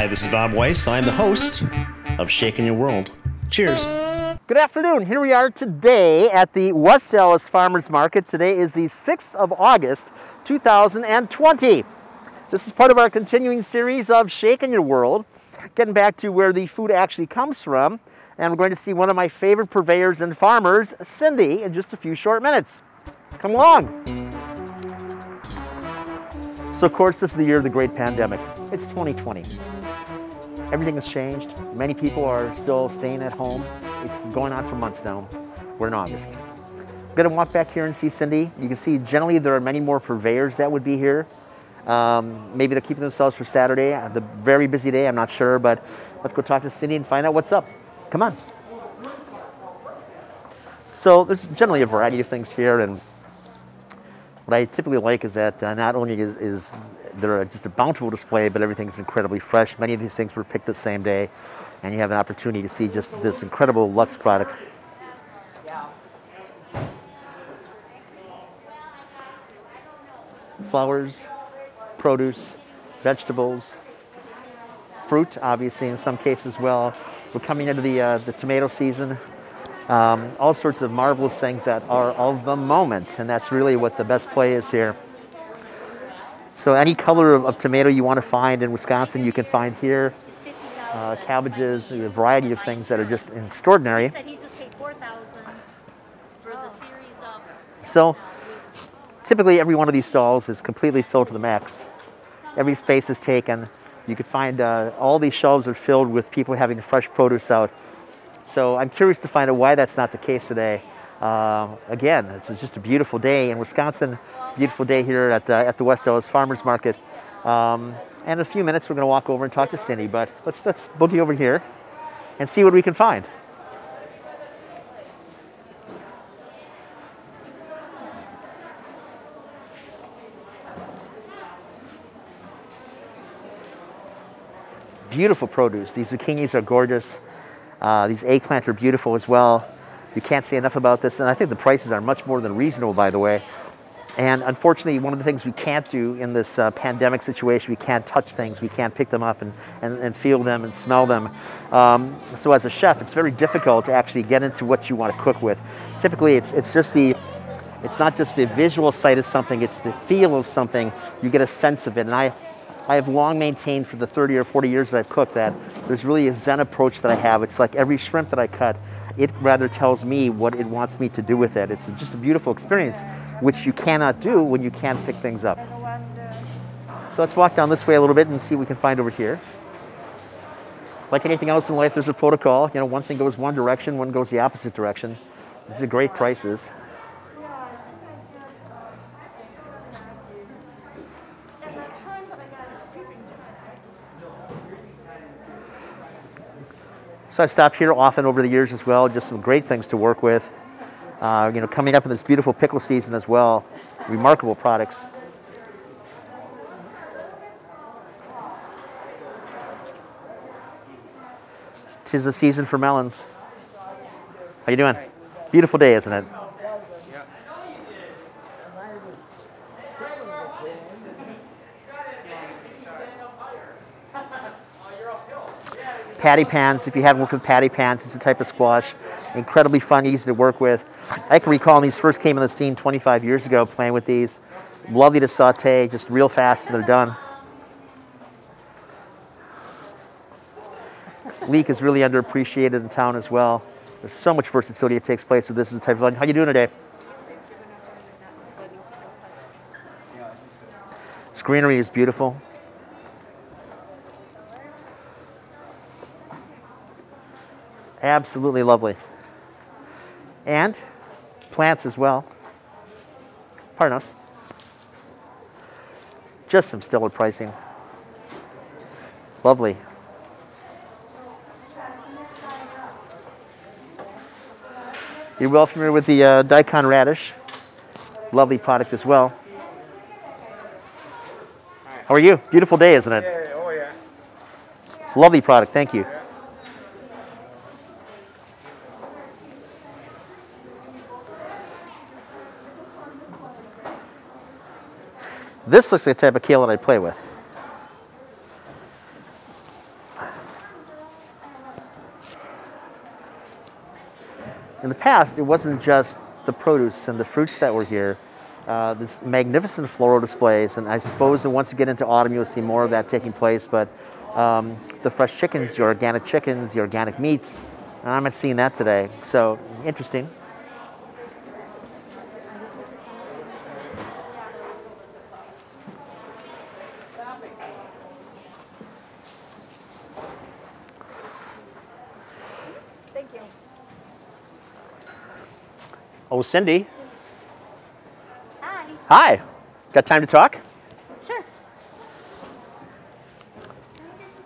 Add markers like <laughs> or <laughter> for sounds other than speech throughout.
Hi, this is Bob Weiss. I'm the host of Shaking Your World. Cheers. Good afternoon. Here we are today at the West Allis Farmers Market. Today is the 6th of August, 2020. This is part of our continuing series of Shaking Your World, getting back to where the food actually comes from. And we're going to see one of my favorite purveyors and farmers, Cindy, in just a few short minutes. Come along. So, of course, this is the year of the great pandemic. It's 2020. Everything has changed. Many people are still staying at home. It's going on for months now. We're in August. I'm gonna walk back here and see Cindy. You can see generally there are many more purveyors that would be here. Um, maybe they're keeping themselves for Saturday, uh, the very busy day, I'm not sure, but let's go talk to Cindy and find out what's up. Come on. So there's generally a variety of things here and what I typically like is that uh, not only is, is there just a bountiful display, but everything's incredibly fresh. Many of these things were picked the same day, and you have an opportunity to see just this incredible Lux product. Flowers, produce, vegetables, fruit, obviously in some cases as well. We're coming into the, uh, the tomato season. Um, all sorts of marvelous things that are of the moment, and that's really what the best play is here. So any color of, of tomato you want to find in Wisconsin, you can find here. Uh, cabbages, a variety of things that are just extraordinary. So typically every one of these stalls is completely filled to the max. Every space is taken. You can find uh, all these shelves are filled with people having fresh produce out. So I'm curious to find out why that's not the case today. Uh, again, it's just a beautiful day in Wisconsin, beautiful day here at, uh, at the West Allis Farmers Market. Um, and in a few minutes, we're going to walk over and talk to Cindy, but let's, let's boogie over here and see what we can find. Beautiful produce. These zucchinis are gorgeous. Uh, these eggplant are beautiful as well. You can't say enough about this, and I think the prices are much more than reasonable, by the way. And unfortunately, one of the things we can't do in this uh, pandemic situation, we can't touch things, we can't pick them up and, and, and feel them and smell them. Um, so as a chef, it's very difficult to actually get into what you want to cook with. Typically, it's, it's just the, it's not just the visual sight of something, it's the feel of something. You get a sense of it. And I, I have long maintained for the 30 or 40 years that I've cooked that there's really a Zen approach that I have. It's like every shrimp that I cut, it rather tells me what it wants me to do with it. It's just a beautiful experience, which you cannot do when you can't pick things up. So let's walk down this way a little bit and see what we can find over here. Like anything else in life, there's a protocol. You know, one thing goes one direction, one goes the opposite direction. These are great prices. So I've stopped here often over the years as well, just some great things to work with. Uh, you know, coming up in this beautiful pickle season as well, remarkable products. Tis the season for melons. How you doing? Beautiful day, isn't it? Patty pans. If you haven't worked with patty pans, it's a type of squash. Incredibly fun, easy to work with. I can recall when these first came on the scene 25 years ago playing with these. Lovely to saute, just real fast and they're done. Leek is really underappreciated in town as well. There's so much versatility that takes place with this as a type of. How you doing today? This greenery is beautiful. Absolutely lovely. And plants as well. Parnos. Just some stellar pricing. Lovely. You're well familiar with the uh, daikon radish. Lovely product as well. How are you? Beautiful day, isn't it? Yeah, oh yeah. Lovely product, thank you. This looks like the type of kale that I play with. In the past, it wasn't just the produce and the fruits that were here. Uh, this magnificent floral displays, and I suppose that once you get into autumn, you'll see more of that taking place, but um, the fresh chickens, your organic chickens, the organic meats, I'm not seeing that today. So interesting. Oh, Cindy. Hi. Hi. Got time to talk? Sure.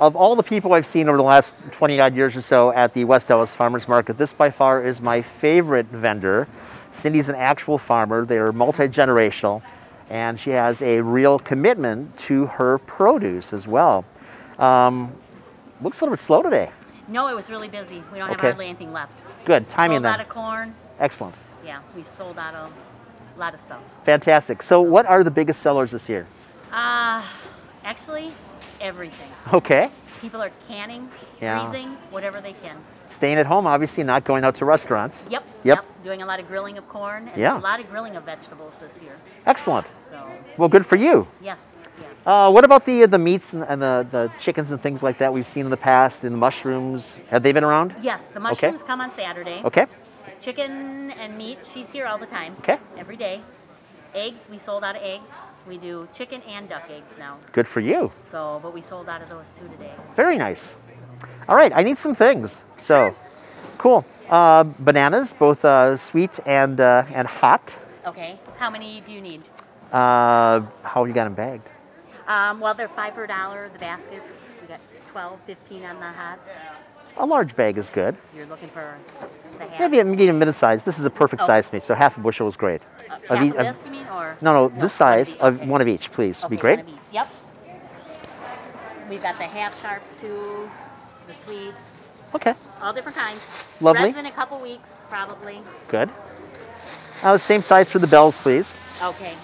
Of all the people I've seen over the last 20 odd years or so at the West Allis Farmers Market, this by far is my favorite vendor. Cindy's an actual farmer. They're multi generational, and she has a real commitment to her produce as well. Um, looks a little bit slow today. No, it was really busy. We don't have hardly anything left. Good timing sold out of corn. Excellent. Yeah, we sold out of a lot of stuff. Fantastic. So, what are the biggest sellers this year? Uh, actually, everything. Okay. People are canning, Yeah. freezing, whatever they can. Staying at home, obviously, not going out to restaurants. Yep. Yep. Doing a lot of grilling of corn and Yeah. a lot of grilling of vegetables this year. Excellent. So, Well, good for you. yes. Yeah. Uh, what about the the meats and, and the, the chickens and things like that we've seen in the past? And the mushrooms, have they been around? Yes, the mushrooms come on Saturday. Okay. Chicken and meat, she's here all the time. Okay. Every day. Eggs, we sold out of eggs. We do chicken and duck eggs now. Good for you. So, but we sold out of those two today. Very nice. All right, I need some things. So, cool. Uh, bananas, both uh, sweet and uh, and hot. Okay. How many do you need? Uh, how have you got them bagged? Um, well, they're five per dollar, the baskets. We got 12, 15 on the hots. A large bag is good. You're looking for the half. Maybe a medium mid-size. This is a perfect Oh. size for me, so half a bushel is great. Uh, of half each- of of- this, you mean, or? No, no, this size each, of okay. one of each, please. Would be great. one of each, Yep. We've got the half sharps too, the sweets. Okay, all different kinds. Lovely. Reds in a couple weeks, probably. good. Uh, same size for the bells, please. Okay.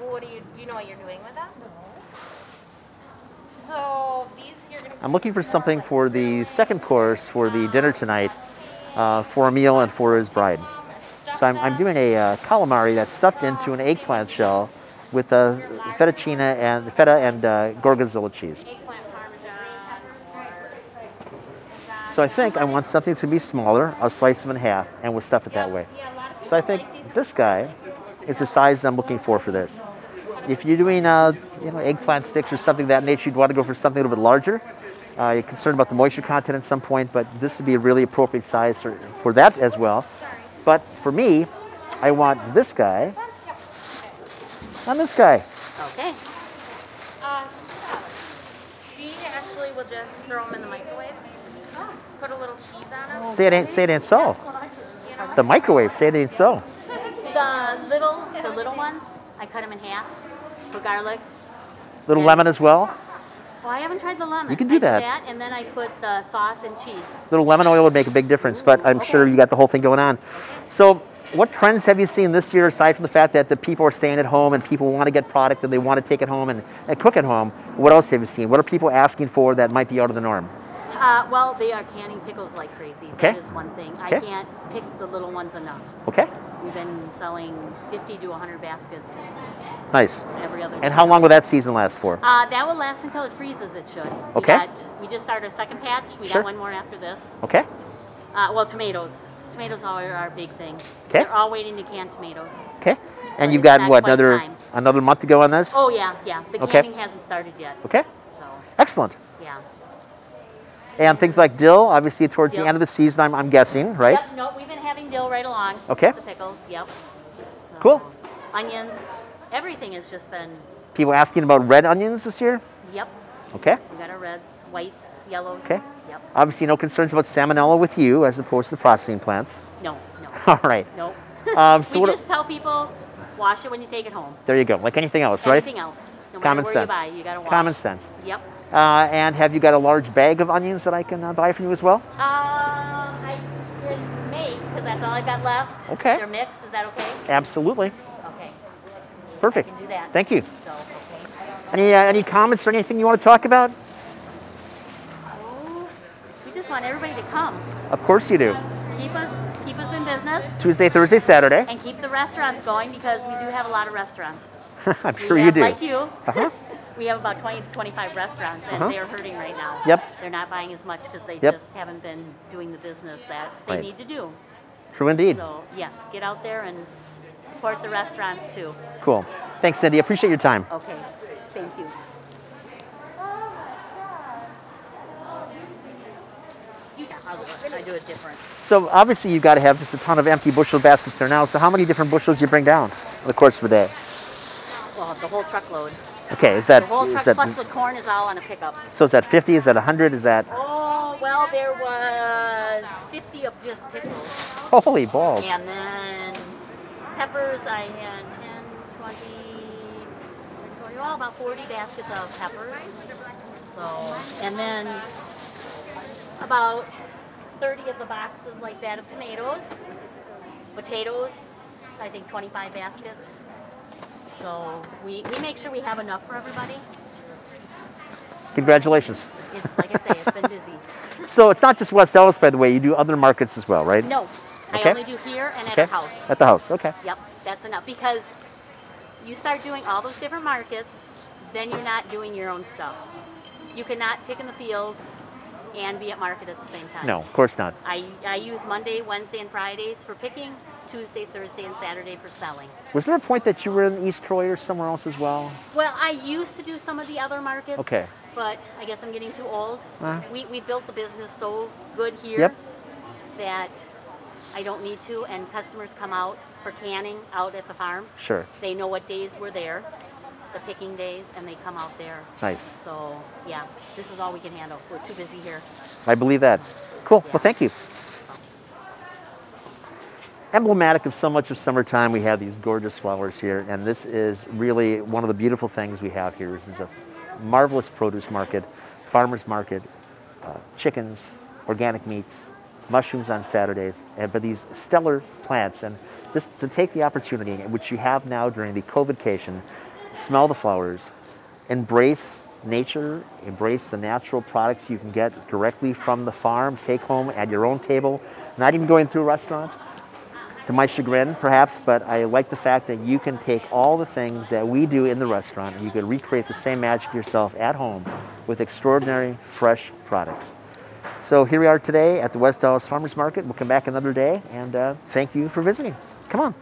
What do you do? You know what you're doing with that? So. I'm looking for something for the second course for the dinner tonight, uh, for Emil and for his bride. So I'm, I'm doing a uh, calamari that's stuffed into an eggplant shell with uh, fettuccine and feta and uh, gorgonzola cheese. So I think I want something to be smaller. I'll slice them in half and we'll stuff it that way. Yeah, a lot of So I think this guy is the size I'm looking for for this. If you're doing uh, you know eggplant sticks or something of that nature, you'd want to go for something a little bit larger. Uh, you're concerned about the moisture content at some point, but this would be a really appropriate size for, for that as well. But for me, I want this guy and this guy. Okay. Uh, she actually will just throw them in the microwave. Put a little cheese on them. Say it ain't, say it ain't so. The microwave, say it ain't so. The little, the little ones, I cut them in half. Put garlic. Little lemon as well. Well, I haven't tried the lemon. You can do I that. and then I put the sauce and cheese. Little lemon oil would make a big difference, but I'm sure you got the whole thing going on. So, what trends have you seen this year aside from the fact that the people are staying at home and people want to get product and they want to take it home and, and cook at home? What else have you seen? What are people asking for that might be out of the norm? Uh, well, they are canning pickles like crazy. Okay. That is one thing. Okay. I can't pick the little ones enough. Okay, We've been selling 50 to 100 baskets nice. And how long will that season last for? Uh, that will last until it freezes. It should. We Okay. got- we just started a second patch. We Sure. got one more after this. Okay, Uh, well, tomatoes. Tomatoes are our big thing. Okay. They're all waiting to can tomatoes. okay. And you've got what another time. another month to go on this? Oh yeah, yeah. The Okay. canning hasn't started yet. Okay, So excellent. yeah. And things like dill, obviously towards the end of the season, I'm, I'm guessing, right? Yep. No, we've been having dill right along. Okay. The pickles. Yep. Cool. Onions. Everything has just been. People asking about red onions this year? Yep. Okay. We got our reds, whites, yellows. Okay. Yep. Obviously, no concerns about salmonella with you as opposed to the processing plants. No. No. <laughs> All right. Nope. Um, so we just tell people, wash it when you take it home. there you go. Like anything else, right? Anything else. No Common sense. you buy, you. Common sense. Yep. Uh, and have you got a large bag of onions that I can uh, buy from you as well? Uh, I can make because that's all I've got left. Okay. They're mixed. Is that okay? Absolutely. Perfect. Can do that. Thank you. So okay. Any uh, any comments or anything you want to talk about? Oh, we just want everybody to come. Of course you do. Keep us keep us in business Tuesday, Thursday, Saturday. and keep the restaurants going because we do have a lot of restaurants. <laughs> I'm We sure you have, do. Like you. Uh-huh. <laughs> we have about 20 to 25 restaurants and Uh-huh. they're hurting right now. Yep. They're not buying as much because they Yep. just haven't been doing the business that they Right. need to do. True indeed. So, yes, get out there and support the restaurants too. Cool. Thanks, Cindy. Appreciate your time. Okay. Thank you. I'll do it. I do it different. So obviously you've got to have just a ton of empty bushel baskets there now. So how many different bushels you bring down in the course of a day? Well, the whole truckload. Okay, is that The whole is truck that plus the corn is all on a pickup. so? Is that 50? Is that 100? Is that Oh, well, there was 50 of just pickles. holy balls? And then peppers, I had 10, 20, 20, well, about 40 baskets of peppers. So, and then about 30 of the boxes like that of tomatoes. Potatoes, I think 25 baskets. So we, we make sure we have enough for everybody. Congratulations. It's like I say, it's been busy. <laughs> So it's not just West Allis, by the way. You do other markets as well, right? No, Okay. I only do here and at Okay. a house. At the house. Okay. Yep, that's enough because you start doing all those different markets, then you're not doing your own stuff. You cannot pick in the fields and be at market at the same time. No, of course not. I, I use Monday, Wednesday, and Fridays for picking, Tuesday, Thursday, and Saturday for selling. Was there a point that you were in East Troy or somewhere else as well? Well, I used to do some of the other markets. Okay. But I guess I'm getting too old. Uh. We, we built the business so good here Yep. that I don't need to, and customers come out for canning out at the farm. Sure. They know what days we're there, the picking days, and they come out there. Nice. So, yeah, this is all we can handle. We're too busy here. I believe that. Cool. Well, thank you. Emblematic of so much of summertime, we have these gorgeous flowers here, and this is really one of the beautiful things we have here. This is a marvelous produce market, farmers market, uh, chickens, organic meats, mushrooms on Saturdays, eh, and for these stellar plants. And just to take the opportunity, which you have now during the COVIDcation, smell the flowers, embrace nature, embrace the natural products you can get directly from the farm, take home at your own table, not even going through a restaurant. To my chagrin, perhaps, but I like the fact that you can take all the things that we do in the restaurant and you can recreate the same magic yourself at home with extraordinary fresh products. So here we are today at the West Allis Farmers Market. We'll come back another day and uh, thank you for visiting. Come on.